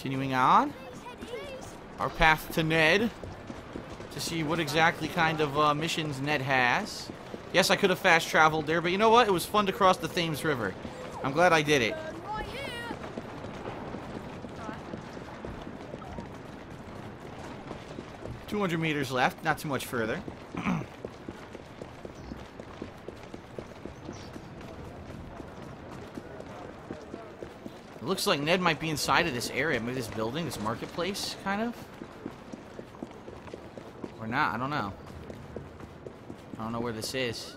Continuing on. Our path to Ned. To see what exactly kind of uh, missions Ned has. Yes, I could have fast traveled there, but you know what? It was fun to cross the Thames River. I'm glad I did it. 200 meters left, not too much further. Looks like Ned might be inside of this area. Maybe this building, this marketplace, kind of? Or not, I don't know. I don't know where this is.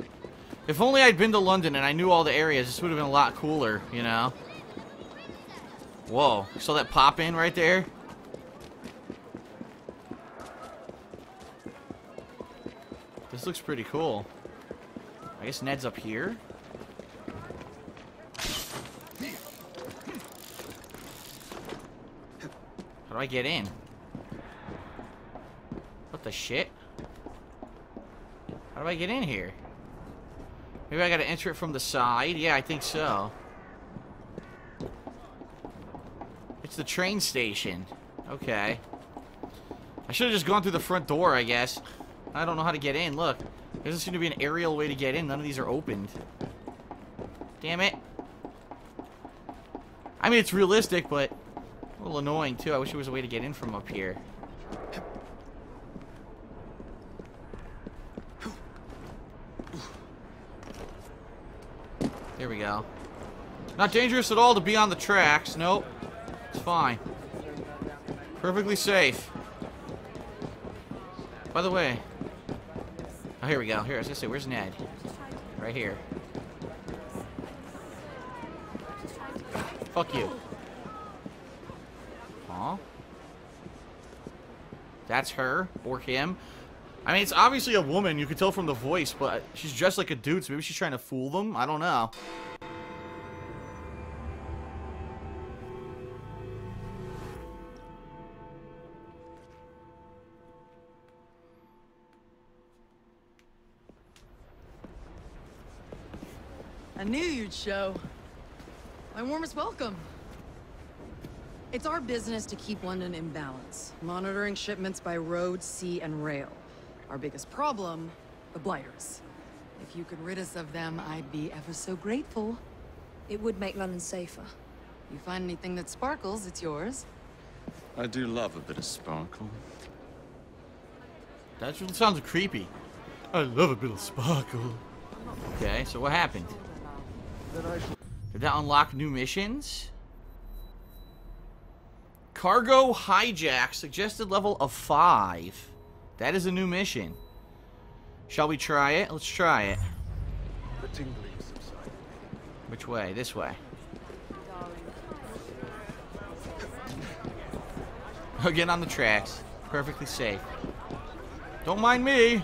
If only I'd been to London and I knew all the areas, this would have been a lot cooler, you know? Whoa, saw that pop in right there? This looks pretty cool. I guess Ned's up here. How do I get in? What the shit? How do I get in here? Maybe I gotta enter it from the side? Yeah, I think so. It's the train station. Okay. I should have just gone through the front door, I guess. I don't know how to get in. Look. There doesn't seem to be an aerial way to get in. None of these are opened. Damn it. I mean, it's realistic, but a little annoying, too. I wish there was a way to get in from up here. There we go. Not dangerous at all to be on the tracks. Nope. It's fine. Perfectly safe. By the way. Oh, here we go. Here, I was gonna say, where's Ned? Right here. Fuck you. Aw. That's her or him. I mean, it's obviously a woman. You can tell from the voice, but she's dressed like a dude, so maybe she's trying to fool them. I don't know. I knew you'd show. My warmest welcome. It's our business to keep London in balance, monitoring shipments by road, sea, and rail. Our biggest problem, the blighters. If you could rid us of them, I'd be ever so grateful. It would make London safer. You find anything that sparkles, it's yours. I do love a bit of sparkle. That just sounds creepy. I love a bit of sparkle. Okay, so what happened? Did that unlock new missions? Cargo hijack, suggested level of 5. That is a new mission. Shall we try it? Let's try it. The tingling subsided. Which way? This way. Again on the tracks. Perfectly safe. Don't mind me.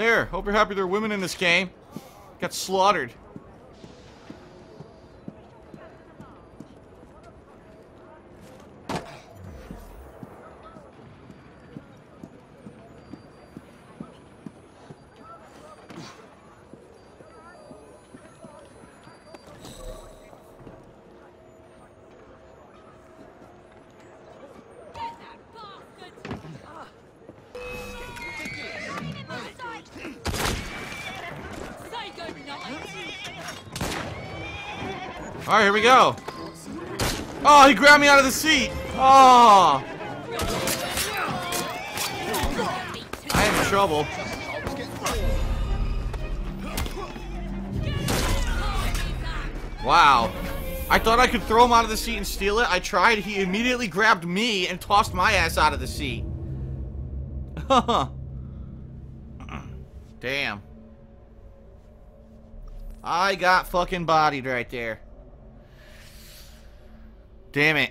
There. Hope you're happy there are women in this game. Got slaughtered. Get that bastard. Say goodnight. All right, here we go. Oh, he grabbed me out of the seat. Oh. I am in trouble. Wow. I thought I could throw him out of the seat and steal it. I tried. He immediately grabbed me and tossed my ass out of the seat. Damn. I got fucking bodied right there. Damn it.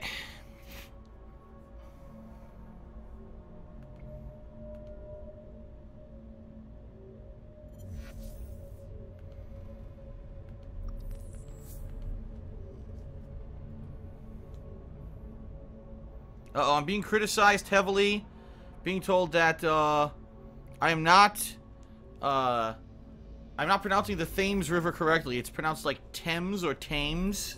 Uh oh, I'm being criticized heavily. Being told that, uh, I am not, uh, I'm not pronouncing the Thames River correctly. It's pronounced like Thames or Thames.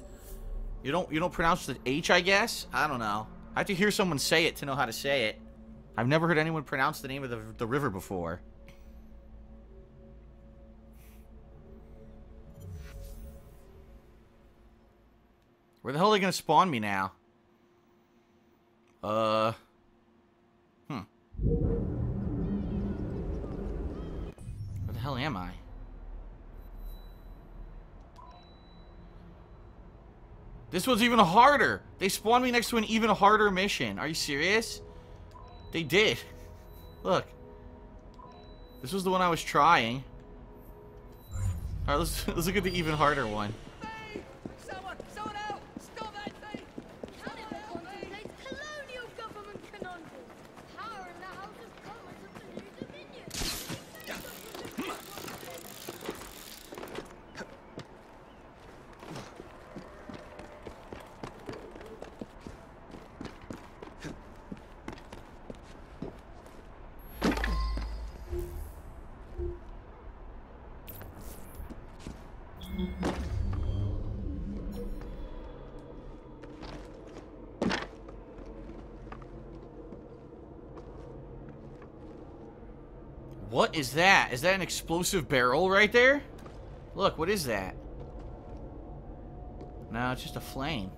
You don't, you don't pronounce the H, I guess? I don't know. I have to hear someone say it to know how to say it. I've never heard anyone pronounce the name of the, the river before. Where the hell are they gonna spawn me now? Uh. Hmm. Where the hell am I? This one's even harder. They spawned me next to an even harder mission. Are you serious? They did. Look. This was the one I was trying. Alright, let's, let's look at the even harder one. What is that? Is that an explosive barrel right there? Look, what is that? No, it's just a flame.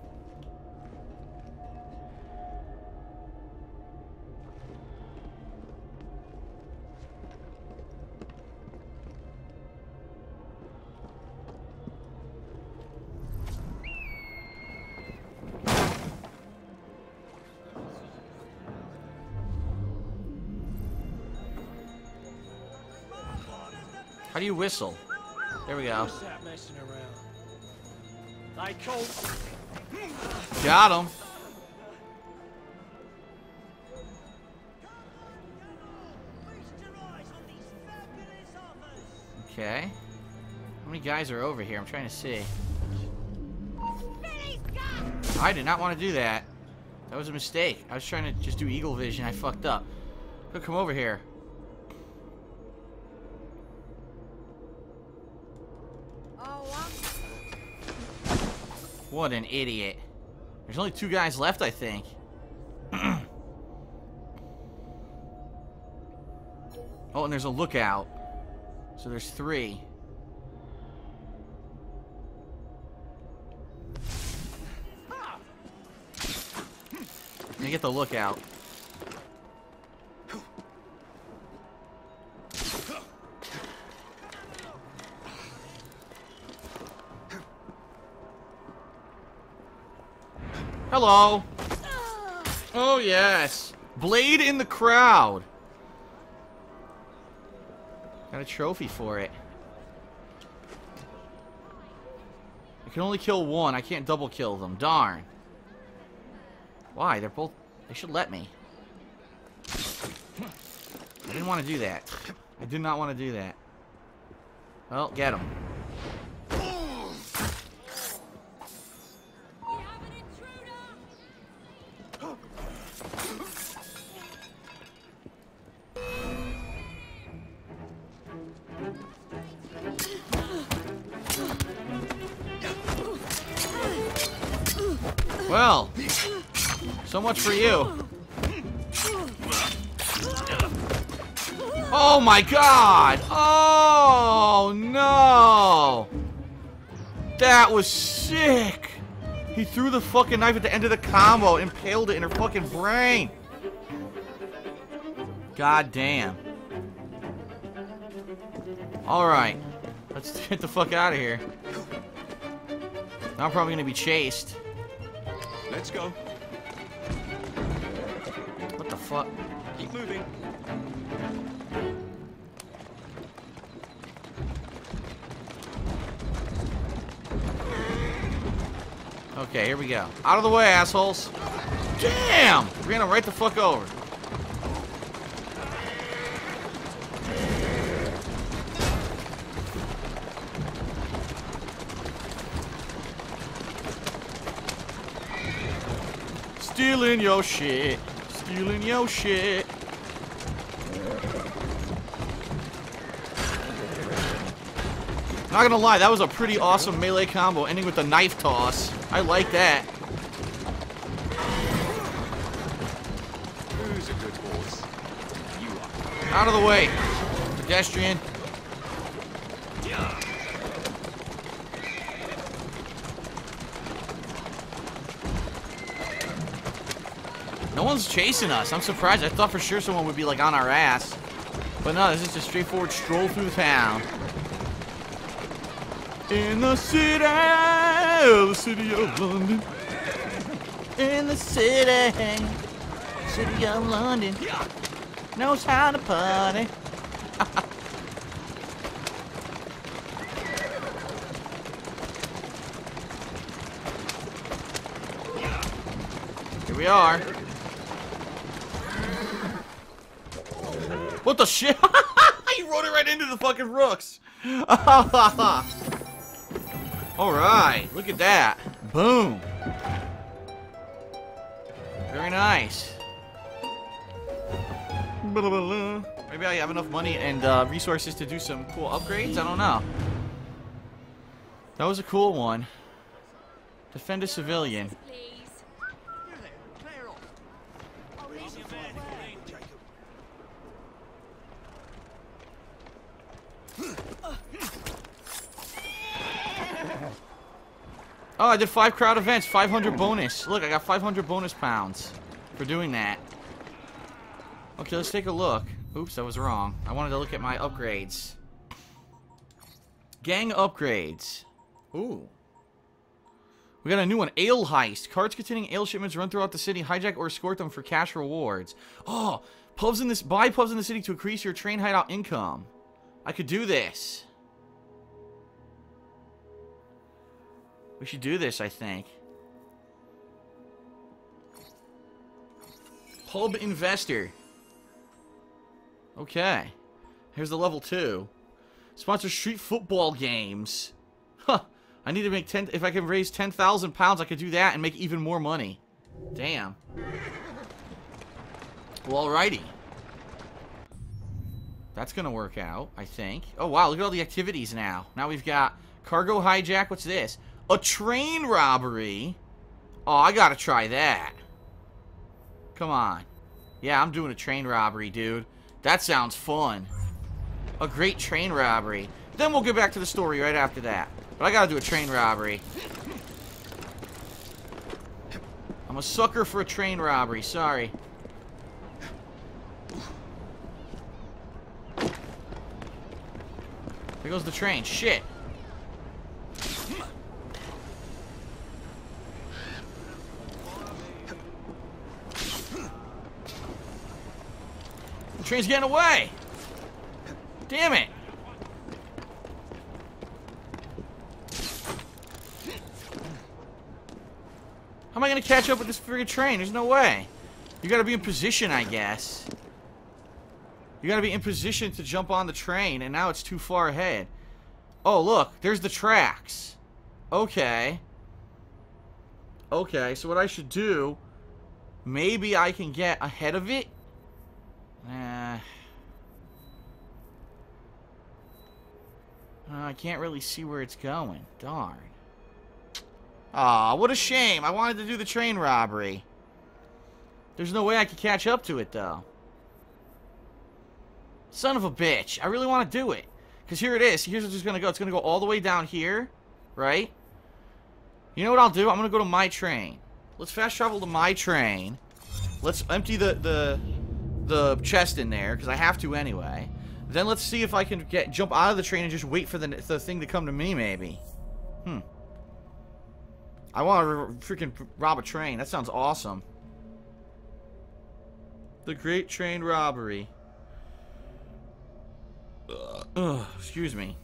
You whistle? There we go. Got him. Okay. How many guys are over here? I'm trying to see. I did not want to do that. That was a mistake. I was trying to just do eagle vision. I fucked up. Come over here. Oh, What an idiot. There's only two guys left, I think. oh, and there's a lookout. So there's three. Let me get the lookout. Hello. Oh, yes. Blade in the crowd. Got a trophy for it. I can only kill one. I can't double kill them. Darn. Why? They're both... They should let me. I didn't want to do that. I did not want to do that. Well, get him. Well, so much for you. Oh my god! Oh no! That was sick! He threw the fucking knife at the end of the combo impaled it in her fucking brain. God damn. Alright. Let's get the fuck out of here. Now I'm probably gonna be chased. Let's go. What the fuck? Keep moving. Okay, here we go. Out of the way, assholes. Damn! Ran him right the fuck over. Stealing your shit. Stealing your shit. Not gonna lie, that was a pretty awesome melee combo, ending with the knife toss. I like that. Who's a good horse? You are. Out of the way, pedestrian. No one's chasing us. I'm surprised. I thought for sure someone would be like on our ass. But no, this is just a straightforward stroll through town. In the city, oh, the city of London. In the city, city of London. Knows how to party. Here we are. What the shit? he rode it right into the fucking rooks. Alright, look at that. Boom. Very nice. Maybe I have enough money and uh, resources to do some cool upgrades? I don't know. That was a cool one. Defend a civilian. Oh, I did five crowd events, 500 bonus. Look, I got 500 bonus pounds for doing that. Okay, let's take a look. Oops, I was wrong. I wanted to look at my upgrades. Gang upgrades. Ooh. We got a new one. Ale heist. Cards containing ale shipments run throughout the city. Hijack or escort them for cash rewards. Oh, pubs in this. Buy pubs in the city to increase your train hideout income. I could do this. We should do this, I think. Pub investor. Okay. Here's the level two. Sponsor street football games. Huh. I need to make 10... If I can raise 10,000 pounds, I could do that and make even more money. Damn. Well, alrighty. That's gonna work out, I think. Oh, wow, look at all the activities now. Now we've got cargo hijack. What's this? A train robbery? Oh, I gotta try that. Come on. Yeah, I'm doing a train robbery, dude. That sounds fun. A great train robbery. Then we'll get back to the story right after that. But I gotta do a train robbery. I'm a sucker for a train robbery, sorry. There goes the train. Shit. The train's getting away. Damn it. How am I gonna catch up with this friggin' train? There's no way. You gotta be in position, I guess. You gotta be in position to jump on the train, and now it's too far ahead. Oh, look, there's the tracks. Okay. Okay, so what I should do, maybe I can get ahead of it? I can't really see where it's going. Darn. Aw, what a shame. I wanted to do the train robbery. There's no way I could catch up to it, though. Son of a bitch. I really want to do it. Because here it is. Here's what's going to go. It's going to go all the way down here. Right? You know what I'll do? I'm going to go to my train. Let's fast travel to my train. Let's empty the, the, the chest in there. Because I have to anyway. Then let's see if I can get jump out of the train and just wait for the, the thing to come to me, maybe. Hmm. I want to freaking rob a train. That sounds awesome. The Great Train Robbery. Ugh, excuse me.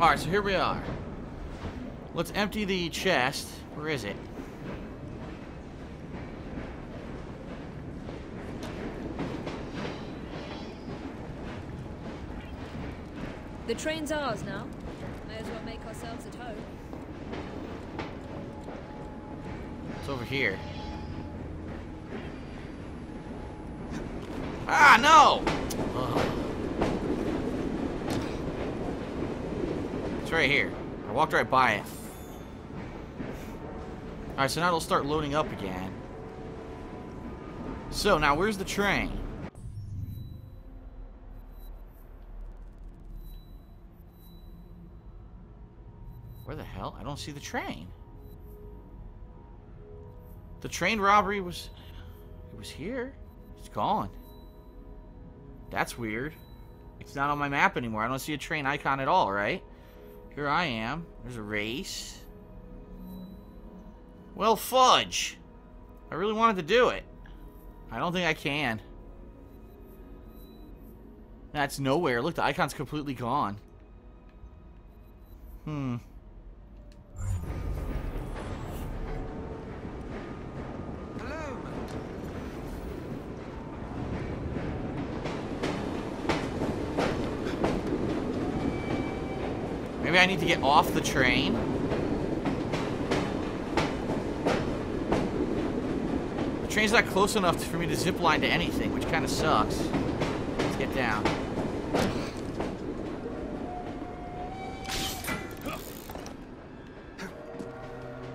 Alright, so here we are. Let's empty the chest. Where is it? The train's ours now. May as well make ourselves at home. It's over here. Ah, no! Ugh. It's right here. I walked right by it. Alright, so now it'll start loading up again. So, now where's the train? Where the hell? I don't see the train. The train robbery was... It was here. It's gone. That's weird. It's not on my map anymore. I don't see a train icon at all, right? Here I am. There's a race. Well, fudge. I really wanted to do it. I don't think I can. That's nowhere. Look, the icon's completely gone. Hmm. Maybe I need to get off the train. The train's not close enough for me to zip line to anything, which kind of sucks. Let's get down.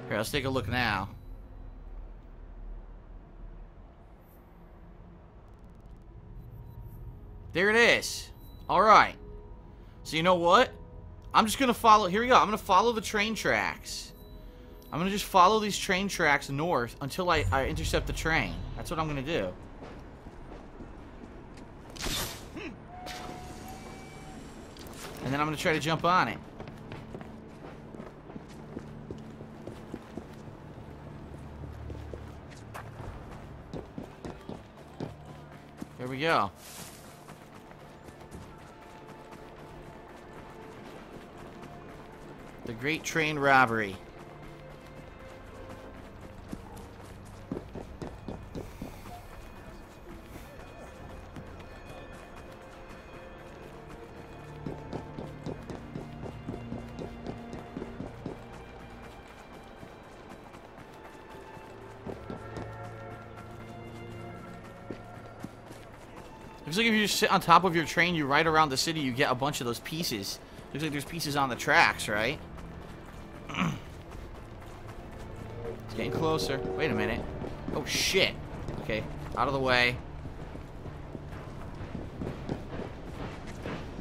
Here, let's take a look now. There it is. Alright. So you know what? I'm just gonna follow, here we go, I'm gonna follow the train tracks. I'm gonna just follow these train tracks north until I, I intercept the train. That's what I'm gonna do. And then I'm gonna try to jump on it. There we go. The Great Train Robbery. Looks like if you sit on top of your train, you ride around the city, you get a bunch of those pieces. Looks like there's pieces on the tracks, right? Closer. Wait a minute. Oh, shit. Okay, out of the way.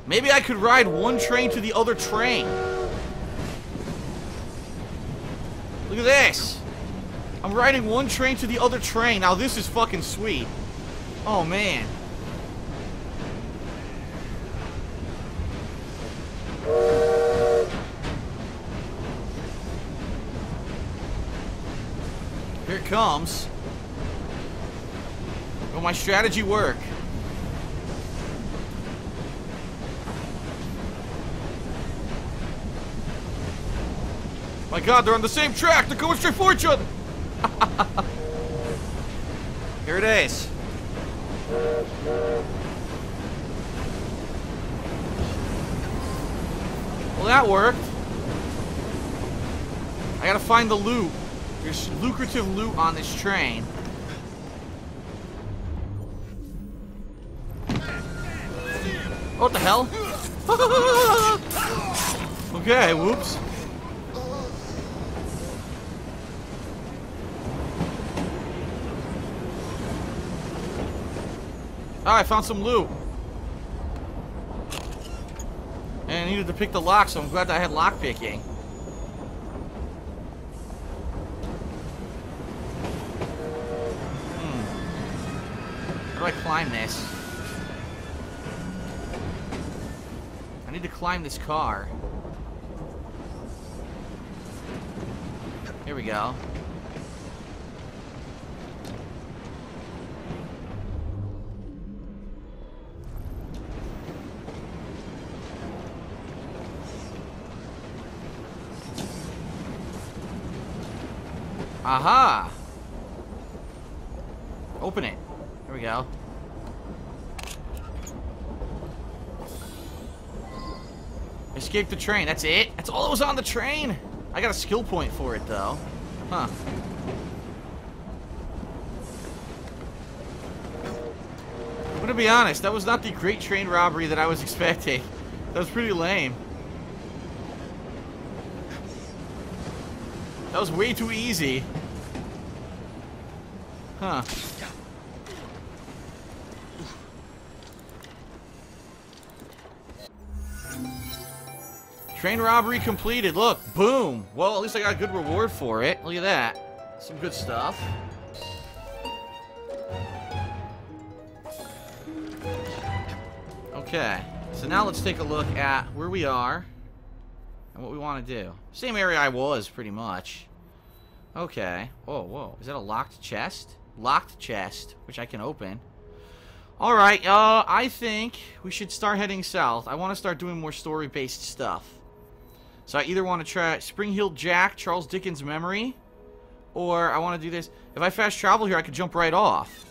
Maybe I could ride one train to the other train. Look at this. I'm riding one train to the other train. Now this is fucking sweet. Oh, man. Here it comes. Will my strategy work? My god, they're on the same track! They're going straight for each other! Here it is. Well, that worked. I gotta find the loot. There's lucrative loot on this train. What the hell? okay, whoops. Oh, I found some loot. And I needed to pick the lock, so I'm glad that I had lock picking. Do I climb this? I need to climb this car. Here we go. Aha! Open it. Go. Escape the train. That's it? That's all that was on the train? I got a skill point for it, though. Huh. I'm gonna be honest, that was not the great train robbery that I was expecting. That was pretty lame. That was way too easy. Huh. Train robbery completed. Look, boom. Well, at least I got a good reward for it. Look at that. Some good stuff. Okay. So now let's take a look at where we are and what we want to do. Same area I was, pretty much. Okay. Oh, whoa. Is that a locked chest? Locked chest, which I can open. Alright, uh, I think we should start heading south. I want to start doing more story-based stuff. So I either want to try Spring Heeled Jack, Charles Dickens' memory, or I want to do this. If I fast travel here, I could jump right off.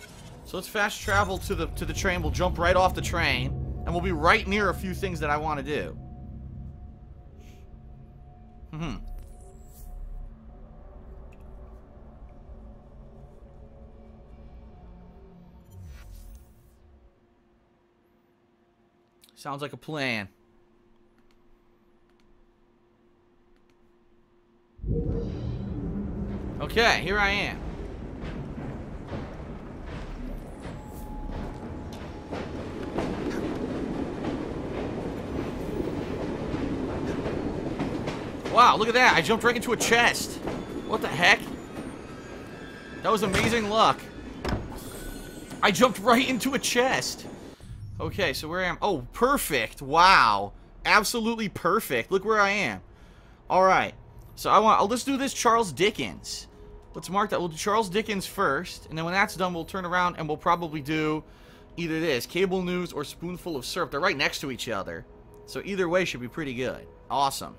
So let's fast travel to the to the train. We'll jump right off the train, and we'll be right near a few things that I want to do. Hmm. Sounds like a plan. Okay, here I am. Wow, look at that. I jumped right into a chest. What the heck? That was amazing luck. I jumped right into a chest. Okay, so where I am. Oh, perfect. Wow. Absolutely perfect. Look where I am. Alright. So I want. Oh, let's do this Charles Dickens. Let's mark that. We'll do Charles Dickens first, and then when that's done, we'll turn around and we'll probably do either this cable news or spoonful of syrup. They're right next to each other, so either way should be pretty good. Awesome.